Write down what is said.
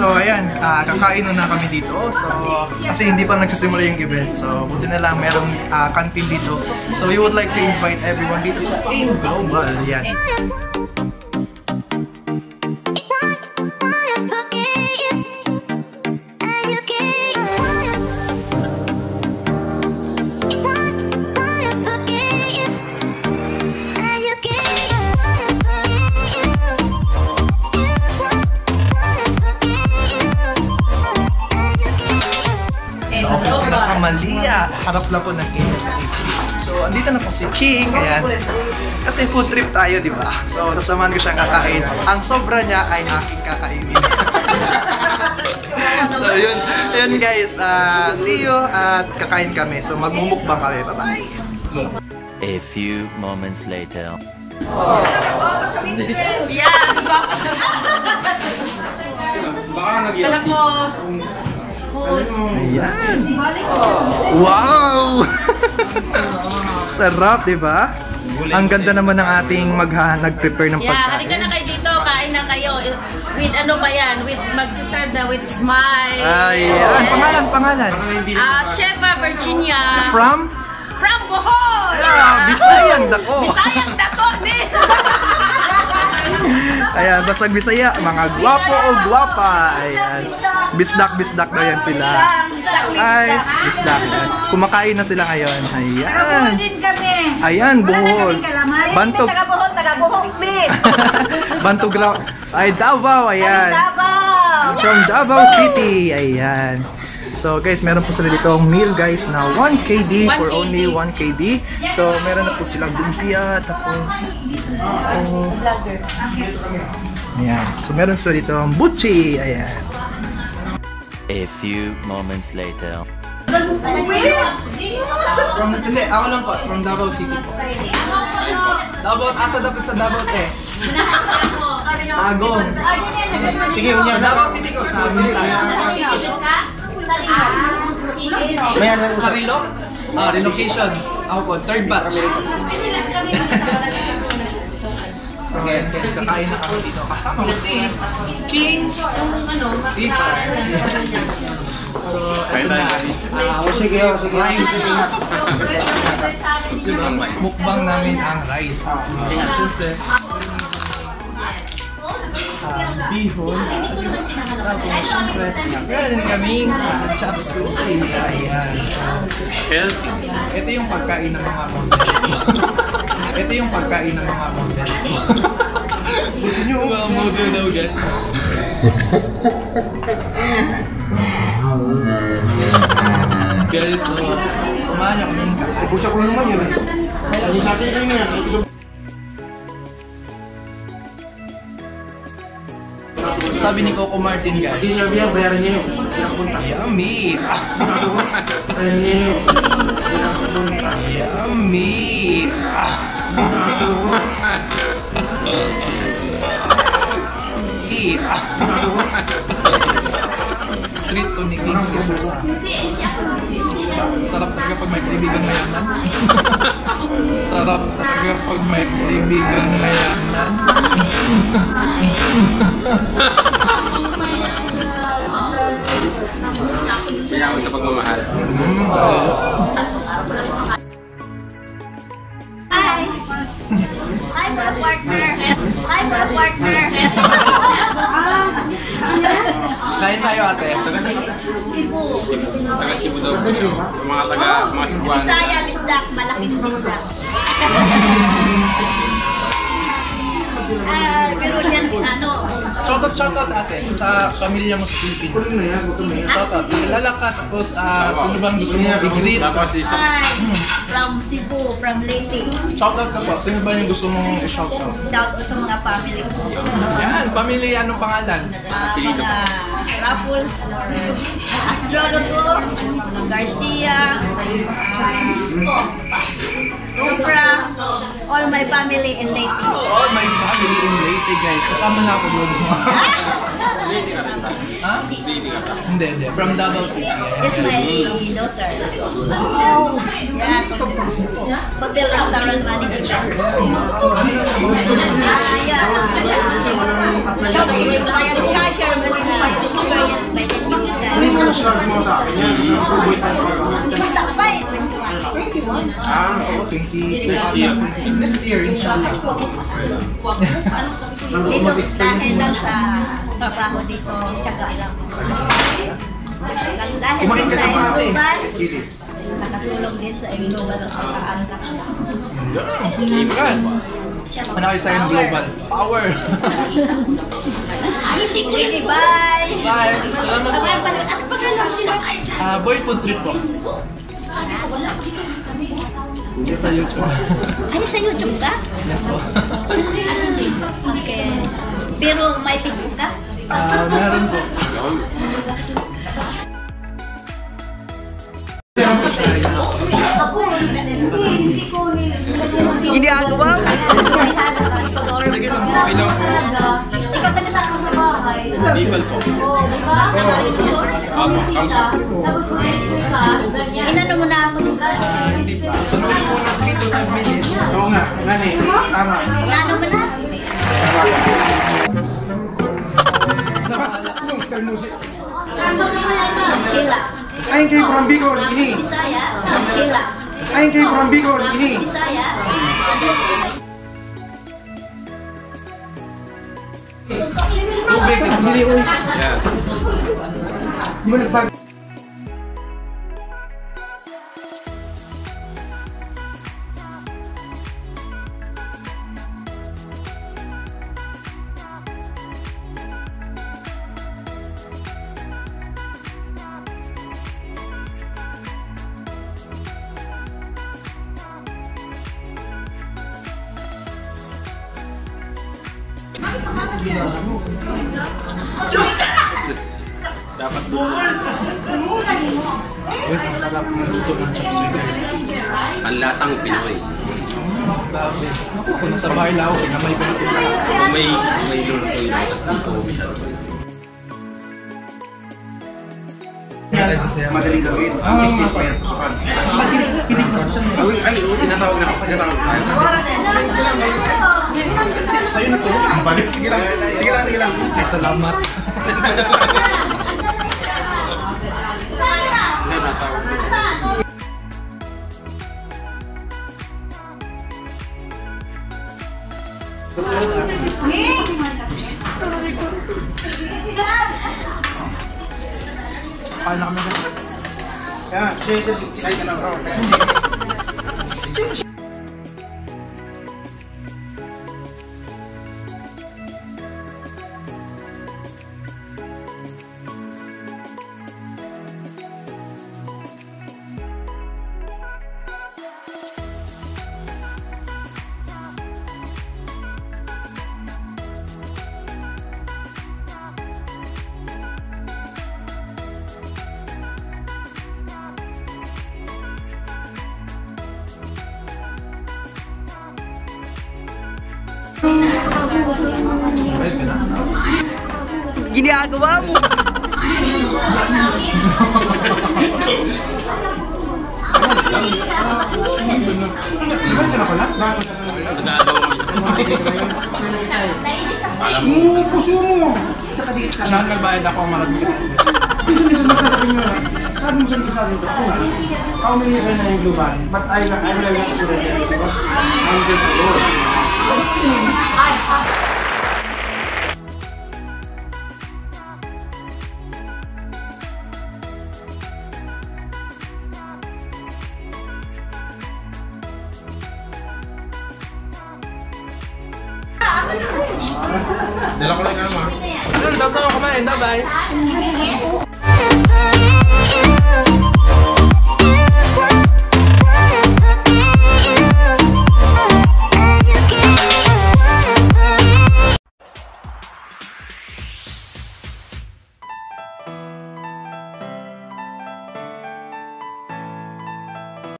So, ayan, ah, kakain na kami dito. So, kasi hindi pa nagsisimula yung event. So, buti na lang merong ah, canteen dito. So, we would like to invite everyone dito sa AIM Global. Yan. Malia. Harap lang po ng KFC. So, andito na po si King. Ayan. Kasi food trip tayo, di ba? So, nasamahan ko siyang kakain. Ang sobra niya ay aking kakainin. so, yun. Yun guys. ah, see you at kakain kami. So, magmumukbang kami. Bye-bye. A few moments later. Anak mo, food. Ayan. Wow! Sarap, di ba? Ang ganda naman ng ating magha nag-prepare ng Yeah, pagkain. halika na kayo dito, kain na kayo. With ano ba yan? With magsiserve na with smile. Ayan. Pangalan, pangalan. Ah, Cheva Virginia. From? From Bohol. Ah, Bisayang dako. Bisayang dako ni. Ayan, basag Bisaya, mga gwapo o gwapa. Ayan. Bisdak, bisdak daw yan sila. Ay, bisdak. Kumakain na sila ngayon. Ayan. kami. Ayan, Bohol. Bantog. Taga Bohol, taga Bohol, me. Bantog raw. Ay, Davao. Ayan. From Davao City. Ayan. So guys, meron po sila dito ang meal guys na 1 KD for 1 only 1 KD. So meron na po silang lumpia tapos oh, Ayan. So meron sila dito ang butchi. Ayan. A few moments later. From, hindi, ako lang po. From Davao City po. Davao, asa dapat sa Davao te? Agong. Sige, unya. Davao City ko sa amin tayo. Sa Rilo? Ah, relocation. Ako po, third batch. So, ayan guys, kakain na kami dito. Kasama ko si King Caesar. so, ito na. Ah, o sige, o sige. Rice. Mukbang namin ang rice. Ah. Ah, bihon. Tapos, siyempre, meron din kaming ah, chop suey. Ayan. So, ito yung pagkain ng mga model. ito yung pagkain ng mga model. Mga model daw gan. Guys, so, samahan niyo kami. Pusa ko naman yun. Sabi ni Coco Martin guys. Hindi sabi niya, bayaran niya yun. Yummy! Yummy! Yummy! Street to ni King Caesar sa Sarap talaga pag may kaibigan mayaman. Sarap talaga pag may kaibigan mayaman. Kaya ako sa pagmamahal. Hi. Hi, my partner. Hi, my partner. Kain tayo ate. Taga Cebu daw po yun. Yung mga taga, mga Cebuano. Bisaya, bisdak. Malaking bisdak. Ah, pero yan, ano, Shoutout, shoutout ate sa pamilya mo sa Pilipinas. Shoutout. Kilala ka tapos uh, sino bang gusto mo i-greet? Tapos isa, hi, from Cebu, from Leyte. Shoutout ka po. Sino ba yung gusto mong i-shoutout? Shout out sa mga family ko. Yan, pamilya anong pangalan? Ah, mga Raffles, Astrologo, Garcia, ah, Supra, all my family in Leyte. All my family in Leyte guys. Kasama na ako doon. ha? Hindi, hindi. From Davao City. Is my daughter. Oh, yeah. Hotel restaurant management. Ah, yeah. Kaya discussion, Kita ka pa eh. 21. Ah, oo, 20. Next year, inshallah. Dito, dahil lang sa trabaho dito, tsaka lang. Dahil Kumain ka sa na ba, ate? nakatulong din sa global sa pagkaangkat. Ikan. Ano kayo sa global? Power! Hindi ko yun, bye! Bye! Salamat po. Ano pa sila sila kayo dyan? Ah, boy food trip po. Hindi sa YouTube. Ano sa YouTube ka? yes po. Okay. Pero may Facebook ka? Ah, meron po. Ginagawa mo? Sige lang. Po? Ikaw taga saan ka sa bahay? Bicol po. Opo, kamsa. Inano mo na ako dito? Tununin mo na 3 to 5 minutes. Oo nga, gani. Tama. Inano mo na? Sheila. Sign kayo from Bicol, ini. Bisaya. Sheila. Sign kayo from Bicol, ini. Bisaya. Tubig is not. Yeah. Dapat Guys, ang sarap ng luto ng chop suey guys. panlasang Pinoy. Ako, kung nasa bahay lang ako, kinamay ko na ito. Kung may, kung may luluto yun. Tayo sa saya. Madaling gawin. Nga nga pa. Ay, ay, tinatawag na ako. Tinatawag na ako. Sa'yo na po. Balik, sige lang. Sige lang, sige lang. Ay, salamat. Kaya na kami. Yan, shaded. Ay, ka lang. Bayad ka na. Ginagawa mo? Ka na pala? Nagagawa kami sa Oo, puso mo. Saan nagbayad ako ang malag Minsan-minsan magkakabing nga. Sabi mo sa ko, oh, how many years na yung global? But I, I will not I'm just a Lord. Dala ko lang nga, ma. Ano, tapos na ako kumain. Bye-bye.